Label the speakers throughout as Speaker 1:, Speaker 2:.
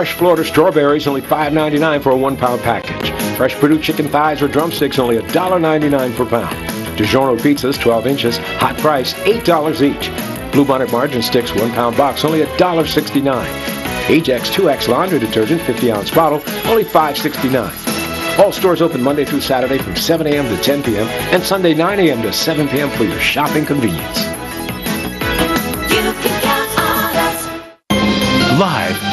Speaker 1: Fresh Florida strawberries only $5.99 for a one pound package. Fresh Perdue chicken thighs or drumsticks only $1.99 per pound. DiGiorno pizzas 12 inches, hot price $8 each. Bluebonnet margarine sticks one pound box only $1.69. Ajax 2X laundry detergent 50 ounce bottle only $5.69. All stores open Monday through Saturday from 7 a.m. to 10 p.m. and Sunday 9 a.m. to 7 p.m. for your shopping convenience.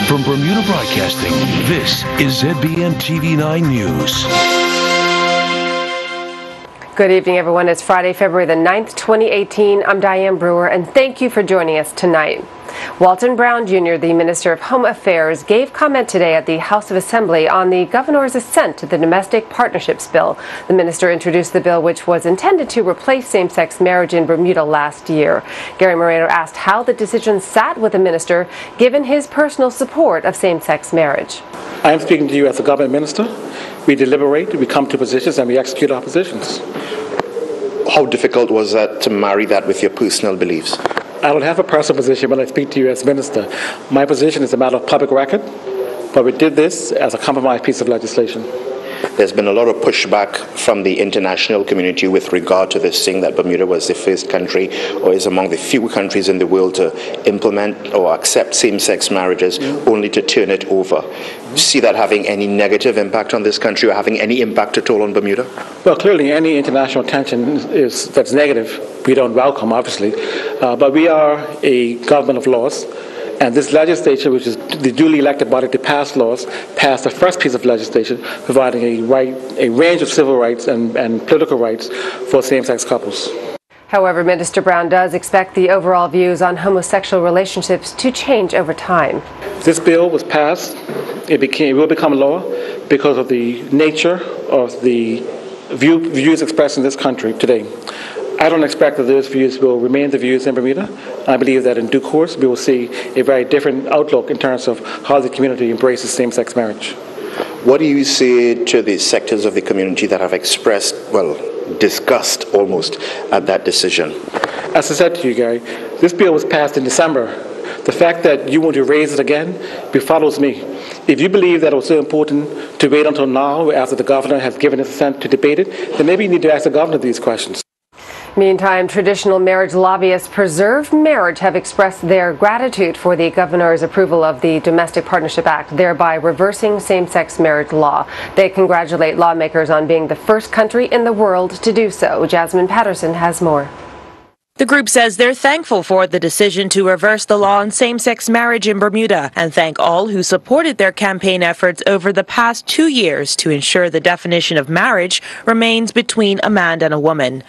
Speaker 2: From Bermuda Broadcasting, this is ZBM TV9 News.
Speaker 3: Good evening, everyone. It's Friday, February the 9th, 2018. I'm Diane Brewer, and thank you for joining us tonight. Walton Brown Jr., the Minister of Home Affairs, gave comment today at the House of Assembly on the governor's assent to the Domestic Partnerships Bill. The minister introduced the bill, which was intended to replace same sex marriage in Bermuda last year. Gary Moniz asked how the decision sat with the minister, given his personal support of same sex marriage.
Speaker 4: I am speaking to you as a government minister. We deliberate, we come to positions, and we execute our positions.
Speaker 5: How difficult was that to marry that with your personal beliefs?
Speaker 4: I don't have a personal position when I speak to you as minister. My position is a matter of public record, but we did this as a compromise piece of legislation.
Speaker 5: There's been a lot of pushback from the international community with regard to this, saying that Bermuda was the first country or is among the few countries in the world to implement or accept same sex marriages only to turn it over. Mm-hmm. See that having any negative impact on this country or having any impact at all on Bermuda?
Speaker 4: Well, clearly, any international tension is, that's negative, we don't welcome, obviously. Uh, but we are a government of laws. And this legislature, which is the duly elected body to pass laws, passed the first piece of legislation providing a right, a range of civil rights and, and political rights for same-sex couples.
Speaker 3: However, Minister Brown does expect the overall views on homosexual relationships to change over time.
Speaker 4: This bill was passed. It, became, it will become law because of the nature of the view, views expressed in this country today. I don't expect that those views will remain the views in Bermuda. I believe that in due course we will see a very different outlook in terms of how the community embraces same-sex marriage.
Speaker 5: What do you say to the sectors of the community that have expressed, well, disgust almost at that decision?
Speaker 4: As I said to you, Gary, this bill was passed in December. The fact that you want to raise it again befuddles me. If you believe that it was so important to wait until now, after the governor has given his assent to debate it, then maybe you need to ask the governor these questions.
Speaker 3: Meantime, traditional marriage lobbyists Preserve Marriage have expressed their gratitude for the governor's approval of the Domestic Partnership Act, thereby reversing same sex marriage law. They congratulate lawmakers on being the first country in the world to do so. Jasmine Patterson has more.
Speaker 6: The group says they're thankful for the decision to reverse the law on same sex marriage in Bermuda and thank all who supported their campaign efforts over the past two years to ensure the definition of marriage remains between a man and a woman.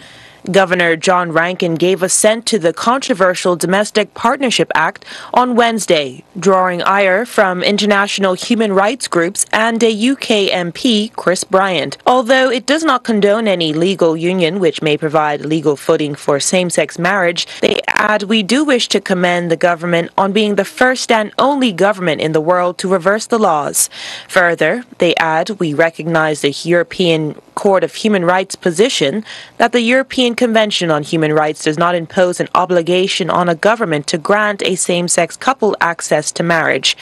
Speaker 6: Governor John Rankin gave assent to the controversial Domestic Partnership Act on Wednesday, drawing ire from international human rights groups and a UK MP, Chris Bryant. Although it does not condone any legal union which may provide legal footing for same sex marriage, they add we do wish to commend the government on being the first and only government in the world to reverse the laws. Further, they add we recognize the European Court of Human Rights position that the European Convention on Human Rights does not impose an obligation on a government to grant a same sex couple access to marriage,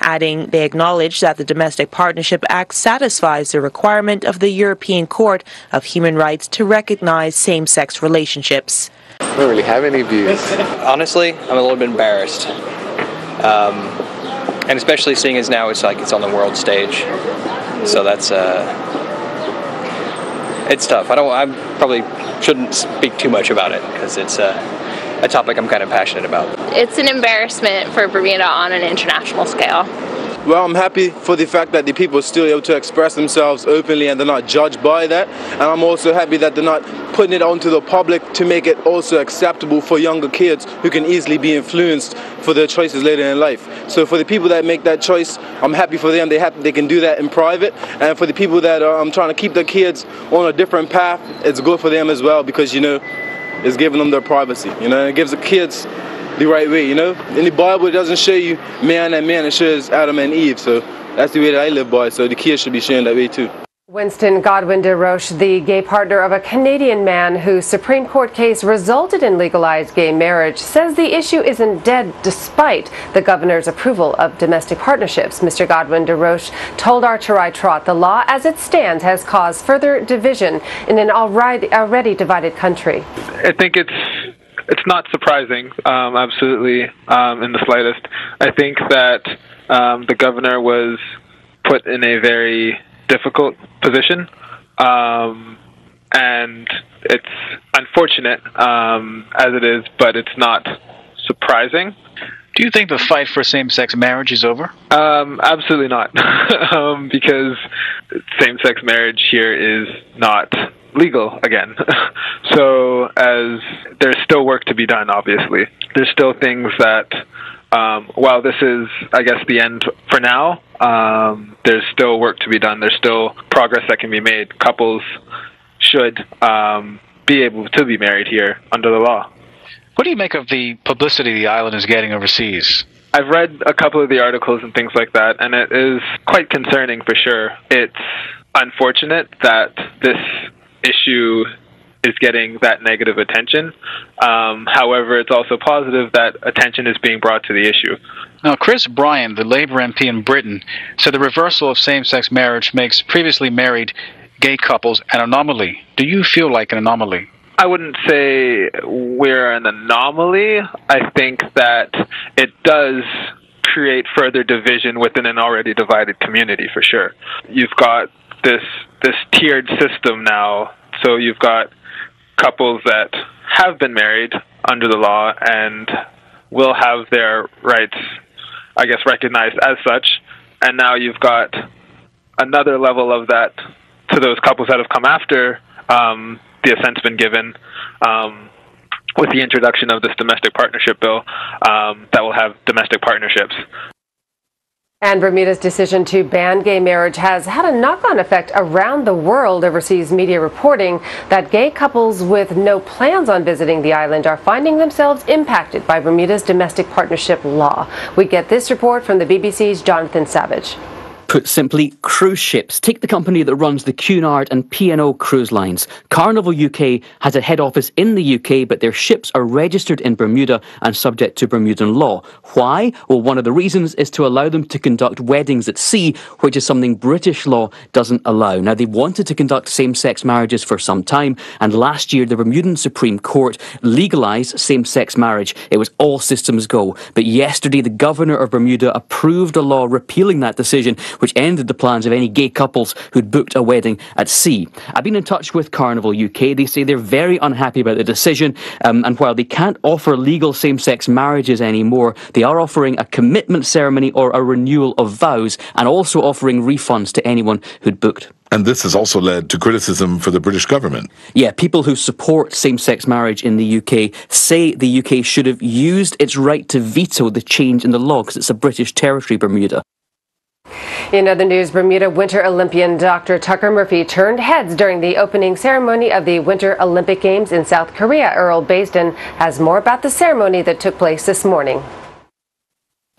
Speaker 6: adding they acknowledge that the Domestic Partnership Act satisfies the requirement of the European Court of Human Rights to recognize same sex relationships.
Speaker 7: I don't really have any views.
Speaker 8: Honestly, I'm a little bit embarrassed. Um, and especially seeing as now it's like it's on the world stage. So that's uh, it's tough. I don't. I probably shouldn't speak too much about it because it's a, a topic I'm kind of passionate about.
Speaker 9: It's an embarrassment for Bermuda on an international scale.
Speaker 10: Well, I'm happy for the fact that the people are still able to express themselves openly and they're not judged by that. And I'm also happy that they're not putting it onto the public to make it also acceptable for younger kids who can easily be influenced for their choices later in life. So for the people that make that choice, I'm happy for them. They have, they can do that in private. And for the people that are um, trying to keep their kids on a different path, it's good for them as well because you know it's giving them their privacy. You know, it gives the kids the right way, you know? In the Bible, it doesn't show you man and man, it shows Adam and Eve. So that's the way that I live by. So the kids should be shown that way too.
Speaker 3: Winston Godwin de Roche, the gay partner of a Canadian man whose Supreme Court case resulted in legalized gay marriage, says the issue isn't dead despite the governor's approval of domestic partnerships. Mr. Godwin de Roche told Archer I Trot the law as it stands has caused further division in an already, already divided country.
Speaker 11: I think it's it's not surprising, um, absolutely, um, in the slightest. I think that um, the governor was put in a very difficult position, um, and it's unfortunate um, as it is, but it's not surprising.
Speaker 12: Do you think the fight for same-sex marriage is over?
Speaker 11: Um, absolutely not, um, because same-sex marriage here is not legal again. so, as there's still work to be done, obviously, there's still things that um, while this is, I guess, the end for now, um, there's still work to be done. There's still progress that can be made. Couples should um, be able to be married here under the law.
Speaker 12: What do you make of the publicity the island is getting overseas?
Speaker 11: I've read a couple of the articles and things like that, and it is quite concerning for sure. It's unfortunate that this issue is getting that negative attention. Um, however, it's also positive that attention is being brought to the issue.
Speaker 12: Now, Chris Bryant, the Labour MP in Britain, said the reversal of same sex marriage makes previously married gay couples an anomaly. Do you feel like an anomaly?
Speaker 11: I wouldn't say we're an anomaly. I think that it does create further division within an already divided community for sure. You've got this this tiered system now. So you've got couples that have been married under the law and will have their rights, I guess, recognized as such. And now you've got another level of that to those couples that have come after um, the assent's been given um, with the introduction of this domestic partnership bill um, that will have domestic partnerships.
Speaker 3: And Bermuda's decision to ban gay marriage has had a knock on effect around the world. Overseas media reporting that gay couples with no plans on visiting the island are finding themselves impacted by Bermuda's domestic partnership law. We get this report from the BBC's Jonathan Savage.
Speaker 13: Put simply, cruise ships. Take the company that runs the Cunard and P&O cruise lines. Carnival UK has a head office in the UK, but their ships are registered in Bermuda and subject to Bermudan law. Why? Well, one of the reasons is to allow them to conduct weddings at sea, which is something British law doesn't allow. Now, they wanted to conduct same-sex marriages for some time, and last year the Bermudan Supreme Court legalised same-sex marriage. It was all systems go. But yesterday, the governor of Bermuda approved a law repealing that decision, which ended the plans of any gay couples who'd booked a wedding at sea. I've been in touch with Carnival UK. They say they're very unhappy about the decision, um, and while they can't offer legal same sex marriages anymore, they are offering a commitment ceremony or a renewal of vows and also offering refunds to anyone who'd booked.
Speaker 14: And this has also led to criticism for the British government.
Speaker 13: Yeah, people who support same sex marriage in the UK say the UK should have used its right to veto the change in the law because it's a British territory, Bermuda.
Speaker 3: In other news, Bermuda Winter Olympian Dr. Tucker Murphy turned heads during the opening ceremony of the Winter Olympic Games in South Korea. Earl Basden has more about the ceremony that took place this morning.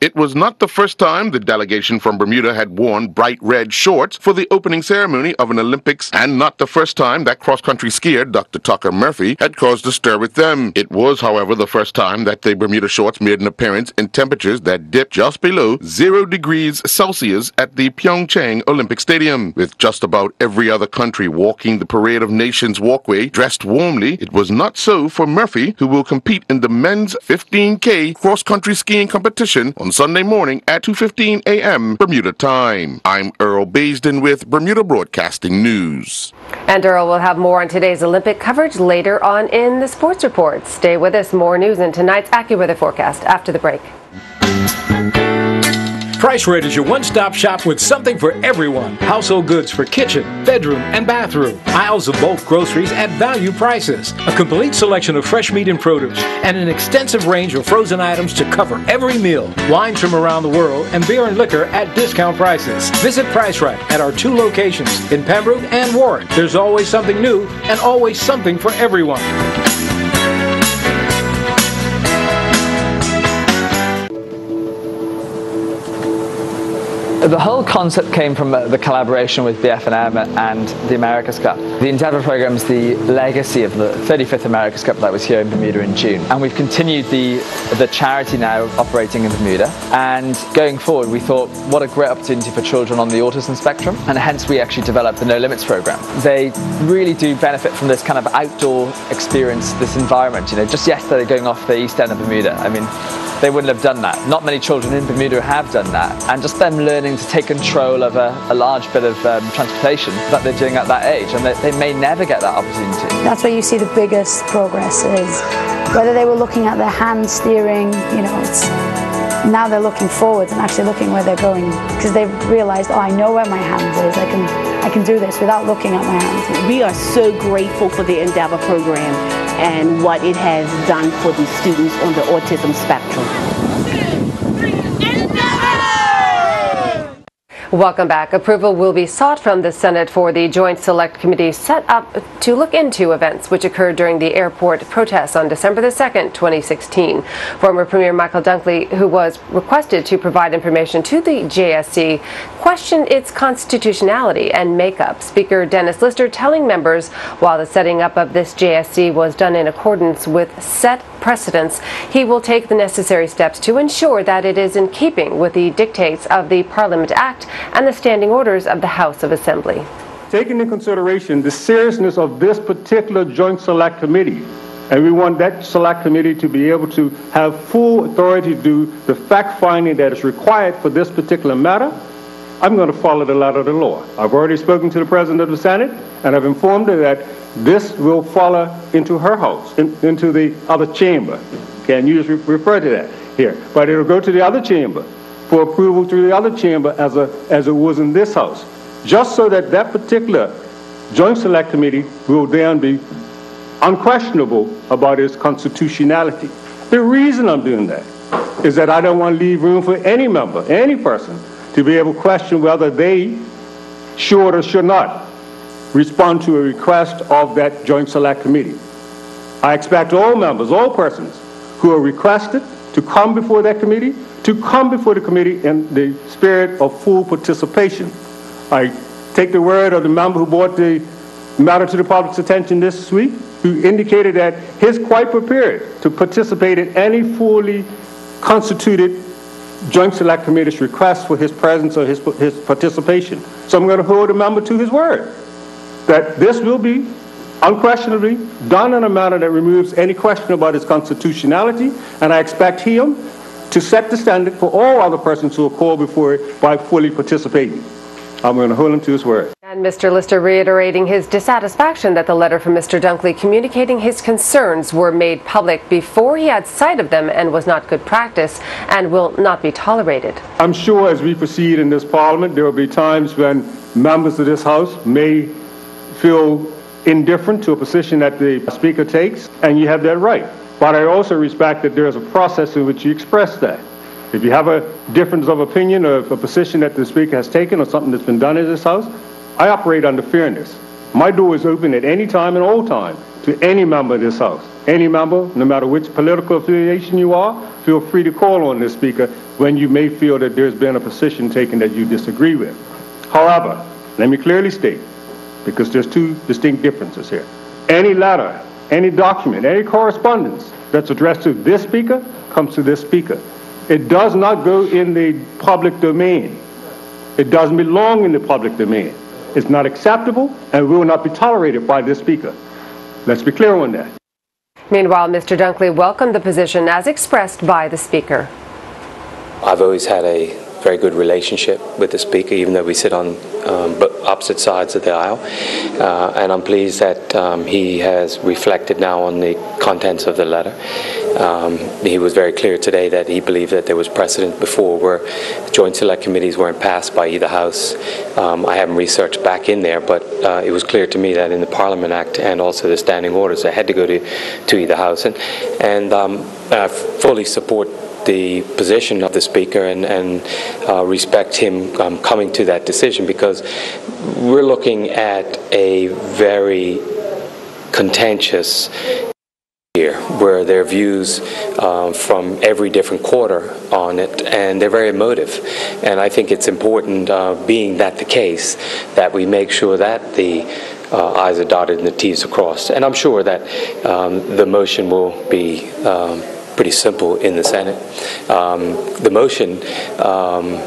Speaker 15: It was not the first time the delegation from Bermuda had worn bright red shorts for the opening ceremony of an Olympics, and not the first time that cross-country skier Dr. Tucker Murphy had caused a stir with them. It was, however, the first time that the Bermuda shorts made an appearance in temperatures that dipped just below zero degrees Celsius at the Pyeongchang Olympic Stadium. With just about every other country walking the Parade of Nations walkway dressed warmly, it was not so for Murphy, who will compete in the men's 15K cross-country skiing competition on Sunday morning at 2.15 a.m. Bermuda time. I'm Earl Basden with Bermuda Broadcasting News.
Speaker 3: And Earl will have more on today's Olympic coverage later on in the Sports Report. Stay with us. More news in tonight's AccuWeather forecast after the break.
Speaker 16: Price Right is your one-stop shop with something for everyone. Household goods for kitchen, bedroom, and bathroom. Aisles of bulk groceries at value prices. A complete selection of fresh meat and produce. And an extensive range of frozen items to cover every meal. Wines from around the world and beer and liquor at discount prices. Visit Price Right at our two locations in Pembroke and Warwick. There's always something new and always something for everyone.
Speaker 17: The whole concept came from uh, the collaboration with BF&M and the America's Cup. The Endeavour program is the legacy of the 35th America's Cup that was here in Bermuda in June. And we've continued the, the charity now operating in Bermuda. And going forward, we thought, what a great opportunity for children on the autism spectrum. And hence we actually developed the No Limits program. They really do benefit from this kind of outdoor experience, this environment. You know, just yesterday going off the east end of Bermuda, I mean, they wouldn't have done that. Not many children in Bermuda have done that. And just them learning to take control of a, a large bit of um, transportation that they're doing at that age, and they, they may never get that opportunity.
Speaker 18: That's where you see the biggest progress is whether they were looking at their hand steering, you know, it's now they're looking forwards and actually looking where they're going because they've realized, oh, I know where my hand is. I can, I can do this without looking at my hand.
Speaker 19: We are so grateful for the Endeavour program and what it has done for the students on the autism spectrum.
Speaker 3: Welcome back. Approval will be sought from the Senate for the Joint Select Committee set up to look into events which occurred during the airport protests on December the 2nd, 2016. Former Premier Michael Dunkley, who was requested to provide information to the JSC, questioned its constitutionality and makeup. Speaker Dennis Lister telling members while the setting up of this JSC was done in accordance with set precedents, he will take the necessary steps to ensure that it is in keeping with the dictates of the Parliament Act and the standing orders of the House of Assembly.
Speaker 20: Taking into consideration the seriousness of this particular Joint Select Committee, and we want that Select Committee to be able to have full authority to do the fact finding that is required for this particular matter, I'm going to follow the letter of the law. I've already spoken to the President of the Senate, and I've informed her that this will follow into her house, in, into the other chamber. Can you just re- refer to that here? But it'll go to the other chamber for approval through the other chamber as, a, as it was in this house, just so that that particular Joint Select Committee will then be unquestionable about its constitutionality. The reason I'm doing that is that I don't want to leave room for any member, any person, to be able to question whether they should or should not respond to a request of that Joint Select Committee. I expect all members, all persons who are requested to come before that committee, to come before the committee in the spirit of full participation. I take the word of the member who brought the matter to the public's attention this week, who indicated that he's quite prepared to participate in any fully constituted Joint Select Committee's request for his presence or his, his participation. So I'm going to hold the member to his word that this will be unquestionably done in a manner that removes any question about its constitutionality, and I expect him to set the standard for all other persons who are called before it by fully participating. I'm going to hold him to his word.
Speaker 3: And Mr. Lister reiterating his dissatisfaction that the letter from Mr. Dunkley communicating his concerns were made public before he had sight of them and was not good practice and will not be tolerated.
Speaker 20: I'm sure as we proceed in this parliament, there will be times when members of this House may feel indifferent to a position that the Speaker takes, and you have that right. But I also respect that there is a process in which you express that. If you have a difference of opinion or a position that the Speaker has taken or something that's been done in this House, I operate under fairness. My door is open at any time and all time to any member of this House. Any member, no matter which political affiliation you are, feel free to call on this Speaker when you may feel that there's been a position taken that you disagree with. However, let me clearly state, because there's two distinct differences here. Any letter, any document, any correspondence that's addressed to this speaker comes to this speaker. It does not go in the public domain. It doesn't belong in the public domain. It's not acceptable and will not be tolerated by this speaker. Let's be clear on that.
Speaker 3: Meanwhile, Mr. Dunkley welcomed the position as expressed by the Speaker.
Speaker 21: I've always had a very good relationship with the Speaker, even though we sit on um, opposite sides of the aisle. Uh, and I'm pleased that um, he has reflected now on the contents of the letter. Um, he was very clear today that he believed that there was precedent before where joint select committees weren't passed by either house. Um, I haven't researched back in there, but uh, it was clear to me that in the Parliament Act and also the standing orders, they had to go to, to either house. And, and um, I fully support the position of the speaker and, and uh, respect him um, coming to that decision because we're looking at a very contentious year, where there are views uh, from every different quarter on it, and they're very emotive. And I think it's important, uh, being that the case, that we make sure that the uh, I's are dotted and the T's are crossed. And I'm sure that um, the motion will be um, pretty simple in the Senate. Um, the motion um,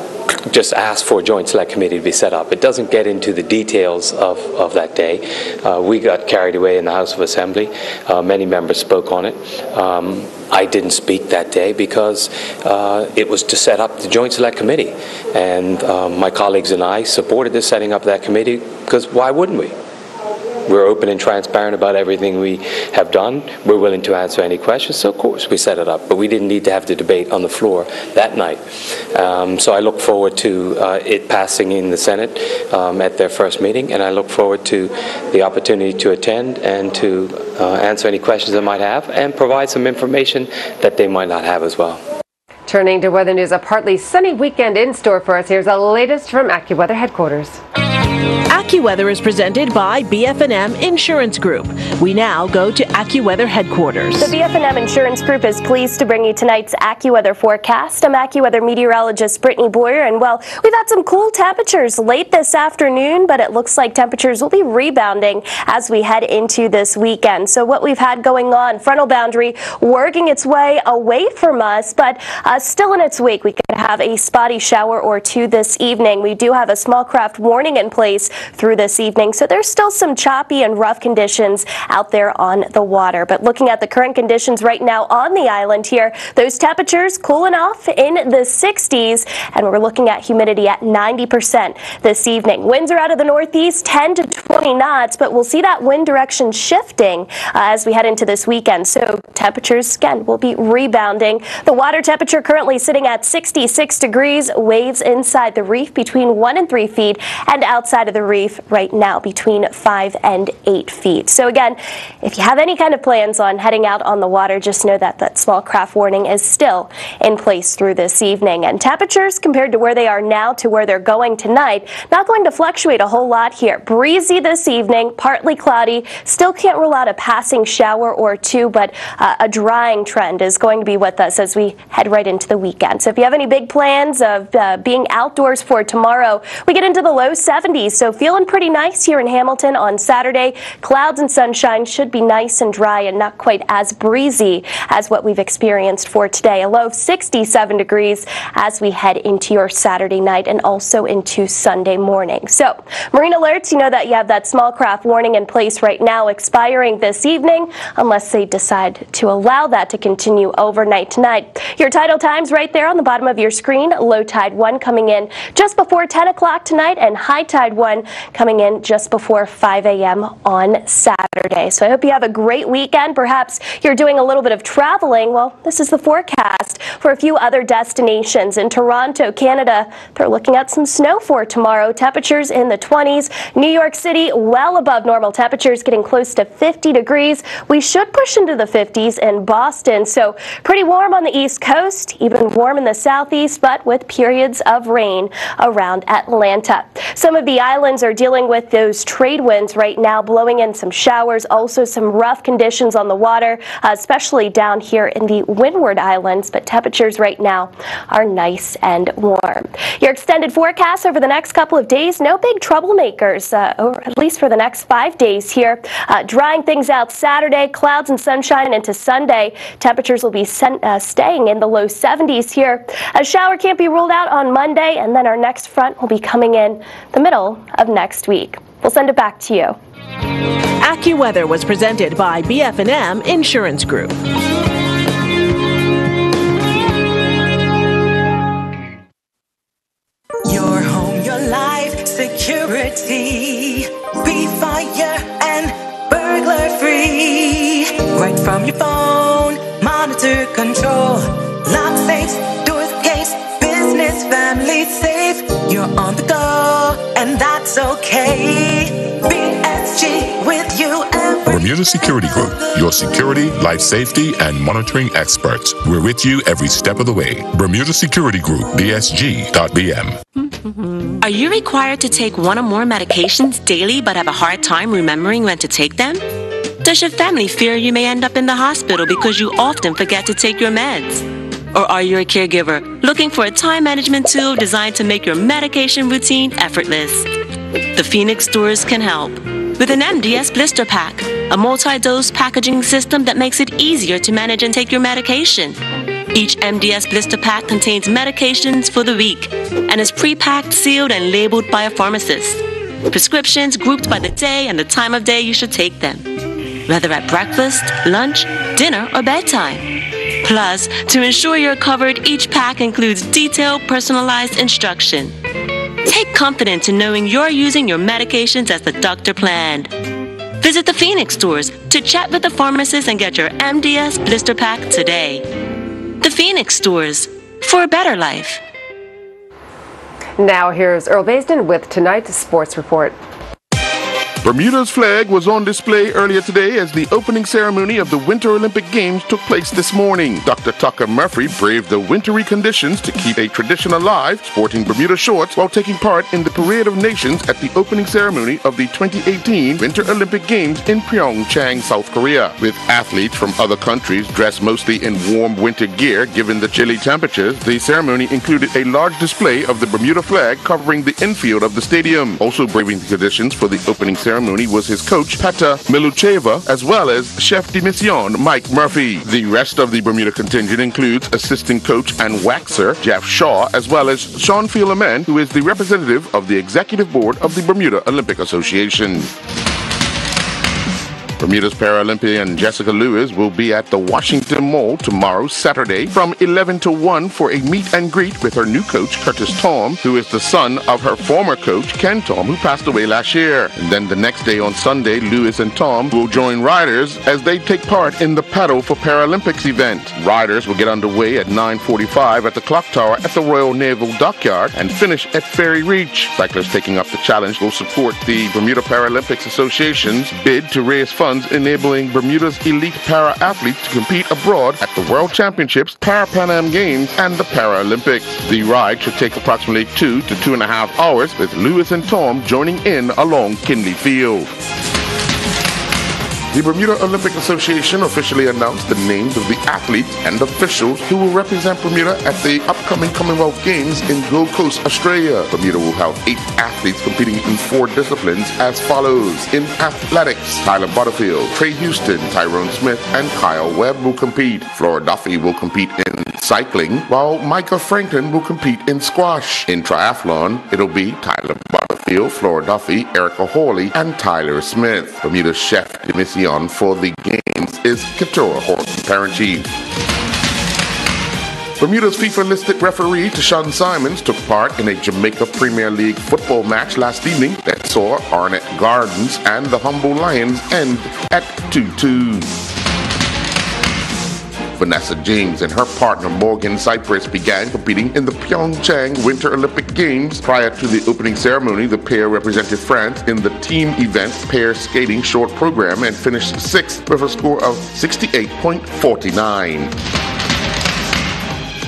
Speaker 21: just asked for a joint select committee to be set up. It doesn't get into the details of, of that day. Uh, we got carried away in the House of Assembly. Uh, many members spoke on it. Um, I didn't speak that day because uh, it was to set up the Joint Select Committee. And um, my colleagues and I supported the setting up of that committee because why wouldn't we? We're open and transparent about everything we have done. We're willing to answer any questions, so of course we set it up. But we didn't need to have the debate on the floor that night. Um, so I look forward to uh, it passing in the Senate um, at their first meeting, and I look forward to the opportunity to attend and to uh, answer any questions they might have and provide some information that they might not have as well.
Speaker 3: Turning to weather news, a partly sunny weekend in store for us. Here's the latest from AccuWeather headquarters.
Speaker 22: AccuWeather is presented by BF&M Insurance Group. We now go to AccuWeather headquarters.
Speaker 23: The BF&M Insurance Group is pleased to bring you tonight's AccuWeather forecast. I'm AccuWeather meteorologist Brittany Boyer, and well, we've had some cool temperatures late this afternoon, but it looks like temperatures will be rebounding as we head into this weekend. So what we've had going on, frontal boundary working its way away from us, but uh, still in its wake. We could have a spotty shower or two this evening. We do have a small craft warning in place through this evening. So there's still some choppy and rough conditions out there on the water. But looking at the current conditions right now on the island here, those temperatures cooling off in the 60s, and we're looking at humidity at 90% this evening. Winds are out of the northeast, 10 to 20 knots, but we'll see that wind direction shifting uh, as we head into this weekend. So temperatures, again, will be rebounding. The water temperature currently sitting at 66 degrees, waves inside the reef between 1 and 3 feet, and outside of the reef reef right now between 5 and 8 feet. So again, if you have any kind of plans on heading out on the water, just know that that small craft warning is still in place through this evening. And temperatures compared to where they are now to where they're going tonight, not going to fluctuate a whole lot here. Breezy this evening, partly cloudy. Still can't rule out a passing shower or two, but uh, a drying trend is going to be with us as we head right into the weekend. So if you have any big plans of uh, being outdoors for tomorrow, we get into the low 70s. So Feeling pretty nice here in Hamilton on Saturday. Clouds and sunshine should be nice and dry and not quite as breezy as what we've experienced for today. A low of 67 degrees as we head into your Saturday night and also into Sunday morning. So, marine alerts, you know that you have that small craft warning in place right now expiring this evening unless they decide to allow that to continue overnight tonight. Your tidal times right there on the bottom of your screen. Low tide 1 coming in just before 10 o'clock tonight and high tide 1 coming in just before 5 a.m. on Saturday. So I hope you have a great weekend. Perhaps you're doing a little bit of traveling. Well, this is the forecast for a few other destinations. In Toronto, Canada, they're looking at some snow for tomorrow. Temperatures in the 20s. New York City, well above normal temperatures, getting close to 50 degrees. We should push into the 50s in Boston. So pretty warm on the East Coast, even warm in the Southeast, but with periods of rain around Atlanta. Some of the islands are dealing with those trade winds right now, blowing in some showers, also some rough conditions on the water, uh, especially down here in the Windward Islands. But temperatures right now are nice and warm. Your extended forecast over the next couple of days, no big troublemakers, uh, or at least for the next five days here. Uh, drying things out Saturday, clouds and sunshine into Sunday. Temperatures will be uh, staying in the low 70s here. A shower can't be ruled out on Monday, and then our next front will be coming in the middle of next next week. We'll send it back to you.
Speaker 22: AccuWeather was presented by BF&M Insurance Group.
Speaker 24: Your home, your life, security. Be fire and burglar free. Right from your phone, monitor, control. Lock safes, doors, gates, business, family safe. You're on the go and that's okay. BSG with you
Speaker 14: Bermuda Security Group, your security, life safety, and monitoring experts. We're with you every step of the way. Bermuda Security Group, BSG.BM.
Speaker 25: Are you required to take one or more medications daily but have a hard time remembering when to take them?
Speaker 26: Does your family fear you may end up in the hospital because you often forget to take your meds? Or are you a caregiver looking for a time management tool designed to make your medication routine effortless? The Phoenix stores can help. With an MDS blister pack, a multi dose packaging system that makes it easier to manage and take your medication. Each MDS blister pack contains medications for the week and is pre packed, sealed, and labeled by a pharmacist. Prescriptions grouped by the day and the time of day you should take them, whether at breakfast, lunch, dinner, or bedtime. Plus, to ensure you're covered, each pack includes detailed, personalized instruction. Take confidence in knowing you're using your medications as the doctor planned. Visit the Phoenix stores to chat with the pharmacist and get your MDS blister pack today. The Phoenix stores for a better life.
Speaker 3: Now here's Earl Basden with tonight's sports report.
Speaker 15: Bermuda's flag was on display earlier today as the opening ceremony of the Winter Olympic Games took place this morning. Dr. Tucker Murphy braved the wintry conditions to keep a tradition alive, sporting Bermuda shorts while taking part in the Parade of Nations at the opening ceremony of the 2018 Winter Olympic Games in Pyeongchang, South Korea. With athletes from other countries dressed mostly in warm winter gear given the chilly temperatures, the ceremony included a large display of the Bermuda flag covering the infield of the stadium. Also braving the conditions for the opening ceremony ceremony was his coach, Peta Milucheva, as well as chef de mission, Mike Murphy. The rest of the Bermuda contingent includes assistant coach and waxer, Jeff Shaw, as well as Sean Field-Lament, who is the representative of the executive board of the Bermuda Olympic Association. Bermuda's Paralympian Jessica Lewis will be at the Washington Mall tomorrow, Saturday, from 11 to 1 for a meet and greet with her new coach, Curtis Tom, who is the son of her former coach, Ken Tom, who passed away last year. And then the next day on Sunday, Lewis and Tom will join riders as they take part in the Pedal for Paralympics event. Riders will get underway at 9.45 at the clock tower at the Royal Naval Dockyard and finish at Ferry Reach. Cyclists taking up the challenge will support the Bermuda Paralympics Association's bid to raise funds enabling Bermuda's elite para athletes to compete abroad at the World Championships, Para Pan Am Games, and the Paralympics. The ride should take approximately two to two and a half hours, with Lewis and Tom joining in along Kindley Field. The Bermuda Olympic Association officially announced the names of the athletes and officials who will represent Bermuda at the upcoming Commonwealth Games in Gold Coast, Australia. Bermuda will have eight athletes competing in four disciplines as follows. In athletics, Tyler Butterfield, Trey Houston, Tyrone Smith, and Kyle Webb will compete. Flora Duffy will compete in cycling, while Micah Franklin will compete in squash. In triathlon, it'll be Tyler Butterfield, Flora Duffy, Erica Hawley, and Tyler Smith. Bermuda's chef de mission for the games is Keturah Horton, parent. Bermuda's FIFA listed referee Tashawn Simons took part in a Jamaica Premier League football match last evening that saw Arnett Gardens and the Humble Lions end at 2 2. Vanessa James and her partner Morgan Ciprès began competing in the Pyeongchang Winter Olympic Games. Prior to the opening ceremony, the pair represented France in the team event pair skating short program and finished sixth with a score of 68.49.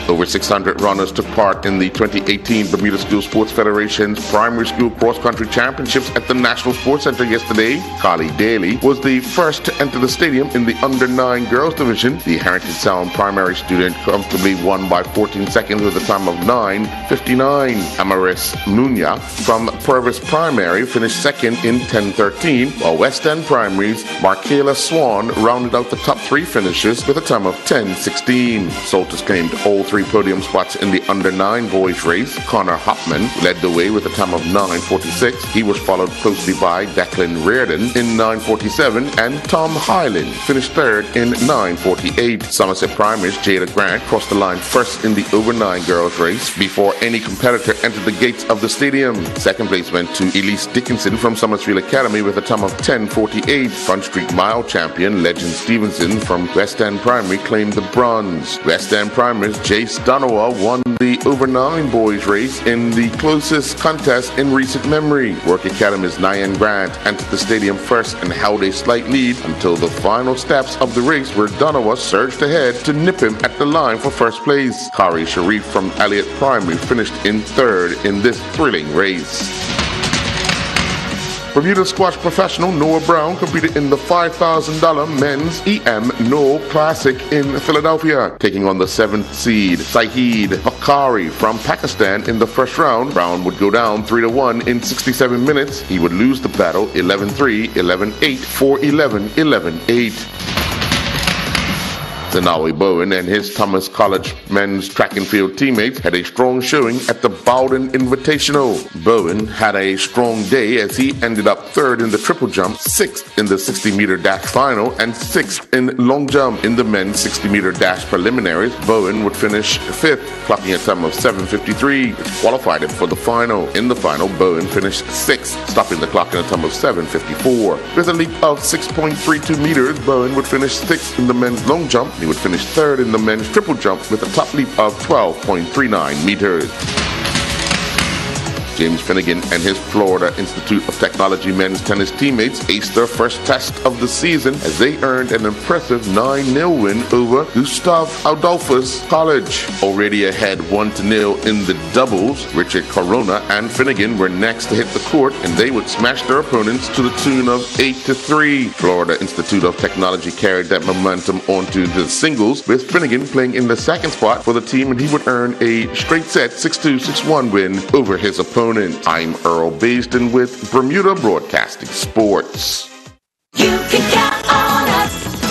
Speaker 15: Over 600 runners took part in the 2018 Bermuda School Sports Federation's Primary School Cross Country Championships at the National Sports Center yesterday. Carly Daly was the first to enter the stadium in the under 9 girls division. The Harrington Sound primary student comfortably won by 14 seconds with a time of 9.59. Amaris Munya from Purvis Primary finished second in 10.13, while West End Primary's Markela Swan rounded out the top three finishes with a time of 10.16. Saltus claimed all three three podium spots in the under 9 boys race. Connor Hopman led the way with a time of 9.46. He was followed closely by Declan Reardon in 9.47 and Tom Hyland finished third in 9.48. Somerset Primary's Jada Grant crossed the line first in the over 9 girls race before any competitor entered the gates of the stadium. Second place went to Elise Dickinson from Somersfield Academy with a time of 10.48. Front Street Mile champion Legend Stevenson from West End Primary claimed the bronze. West End Primary's Jay Chase Donawa won the over 9 boys race in the closest contest in recent memory. Warwick Academy's Nyan Grant entered the stadium first and held a slight lead until the final steps of the race where Donawa surged ahead to nip him at the line for first place. Kari Sharif from Elliott Primary finished in third in this thrilling race. Bermuda squash professional Noah Brown competed in the $5,000 men's EM No Classic in Philadelphia, taking on the seventh seed Sahid Bakari from Pakistan in the first round. Brown would go down 3 to 1 in 67 minutes. He would lose the battle 11 3, 11 8, 4 11, 11 8. Zanawi Bowen and his Thomas College men's track and field teammates had a strong showing at the Bowdoin Invitational. Bowen had a strong day as he ended up third in the triple jump, sixth in the 60 meter dash final, and sixth in long jump. In the men's 60 meter dash preliminaries, Bowen would finish fifth, clocking a time of 7.53, which qualified him for the final. In the final, Bowen finished sixth, stopping the clock in a time of 7.54. With a leap of 6.32 meters, Bowen would finish sixth in the men's long jump. He would finish third in the men's triple jump with a top leap of 12.39 meters. James Finnegan and his Florida Institute of Technology men's tennis teammates aced their first test of the season as they earned an impressive 9-0 win over Gustav Adolphus College. Already ahead 1-0 in the doubles, Richard Corona and Finnegan were next to hit the court and they would smash their opponents to the tune of 8-3. Florida Institute of Technology carried that momentum onto the singles with Finnegan playing in the second spot for the team and he would earn a straight set 6-2, 6-1 win over his opponent. I'm Earl Basden with Bermuda Broadcasting Sports.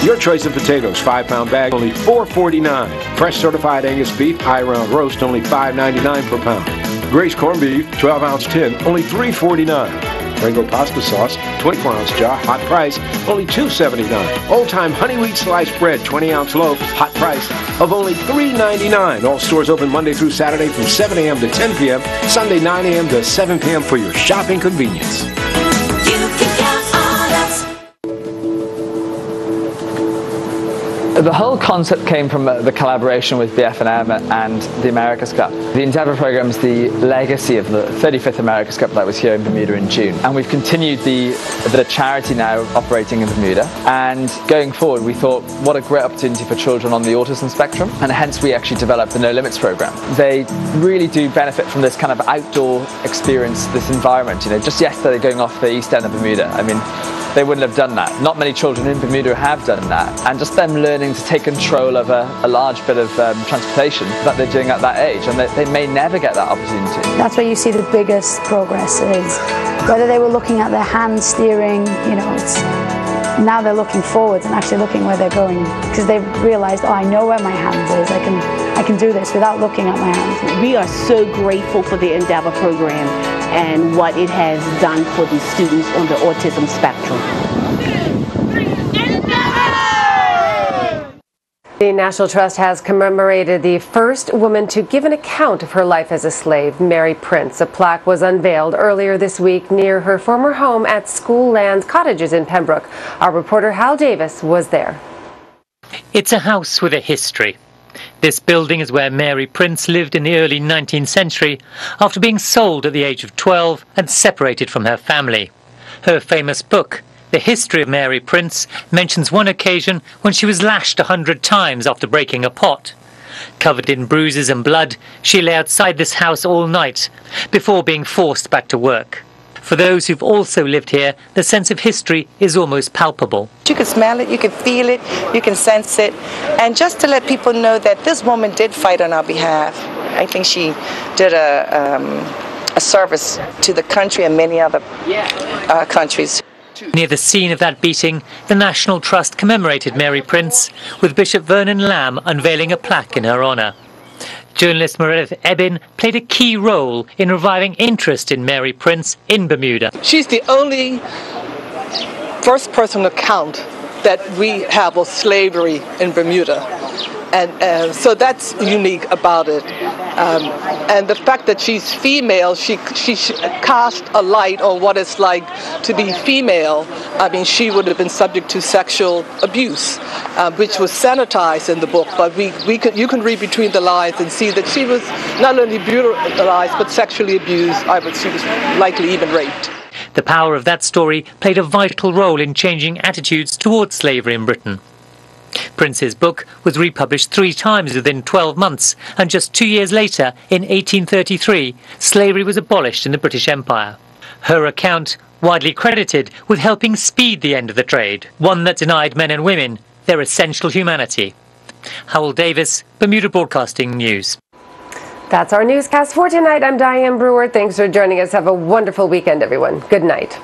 Speaker 16: Your choice of potatoes, five pound bag, only $4.49. Fresh certified Angus beef, high round roast, only $5.99 per pound. Grace corned beef, 12 ounce tin, only $3.49. Ringo pasta sauce, 24 ounce jar, hot price, only $2.79. Old time honey wheat sliced bread, 20 ounce loaf, hot price of only $3.99. All stores open Monday through Saturday from 7 a.m. to 10 p.m., Sunday 9 a.m. to 7 p.m. for your shopping convenience.
Speaker 17: The whole concept came from uh, the collaboration with BF&M and the America's Cup. The Endeavour program is the legacy of the 35th America's Cup that was here in Bermuda in June. And we've continued the, the charity now operating in Bermuda. And going forward, we thought, what a great opportunity for children on the autism spectrum. And hence we actually developed the No Limits program. They really do benefit from this kind of outdoor experience, this environment. You know, just yesterday going off the east end of Bermuda, I mean, they wouldn't have done that. Not many children in Bermuda have done that. And just them learning to take control of a, a large bit of um, transportation that they're doing at that age, and they, they may never get that opportunity.
Speaker 18: That's where you see the biggest progress is whether they were looking at their hand steering, you know, it's now they're looking forwards and actually looking where they're going because they've realized, oh, I know where my hands is. I can, I can do this without looking at my hands.
Speaker 19: We are so grateful for the Endeavour program and what it has done for the students on the autism spectrum.
Speaker 3: The National Trust has commemorated the first woman to give an account of her life as a slave, Mary Prince. A plaque was unveiled earlier this week near her former home at School Lands Cottages in Pembroke. Our reporter Hal Davis was there.
Speaker 27: It's a house with a history. This building is where Mary Prince lived in the early 19th century after being sold at the age of 12 and separated from her family. Her famous book, The History of Mary Prince, mentions one occasion when she was lashed a hundred times after breaking a pot. Covered in bruises and blood, she lay outside this house all night before being forced back to work. For those who've also lived here, the sense of history is almost palpable.
Speaker 28: You can smell it, you can feel it, you can sense it. And just to let people know that this woman did fight on our behalf. I think she did a, um, a service to the country and many other uh, countries.
Speaker 27: Near the scene of that beating, the National Trust commemorated Mary Prince, with Bishop Vernon Lambe unveiling a plaque in her honour. Journalist Meredith Ebbin played a key role in reviving interest in Mary Prince in Bermuda.
Speaker 29: She's the only first person account that we have of slavery in Bermuda. And uh, so that's unique about it. Um, and the fact that she's female, she, she cast a light on what it's like to be female. I mean, she would have been subject to sexual abuse, uh, which was sanitized in the book. But we, we could, you can read between the lines and see that she was not only brutalized, but sexually abused. I would, she was likely even raped.
Speaker 27: The power of that story played a vital role in changing attitudes towards slavery in Britain. Prince's book was republished three times within 12 months, and just two years later, in 1833, slavery was abolished in the British Empire. Her account widely credited with helping speed the end of the trade, one that denied men and women their essential humanity. Howell Davis, Bermuda Broadcasting News.
Speaker 3: That's our newscast for tonight. I'm Diane Brewer. Thanks for joining us. Have a wonderful weekend, everyone. Good night.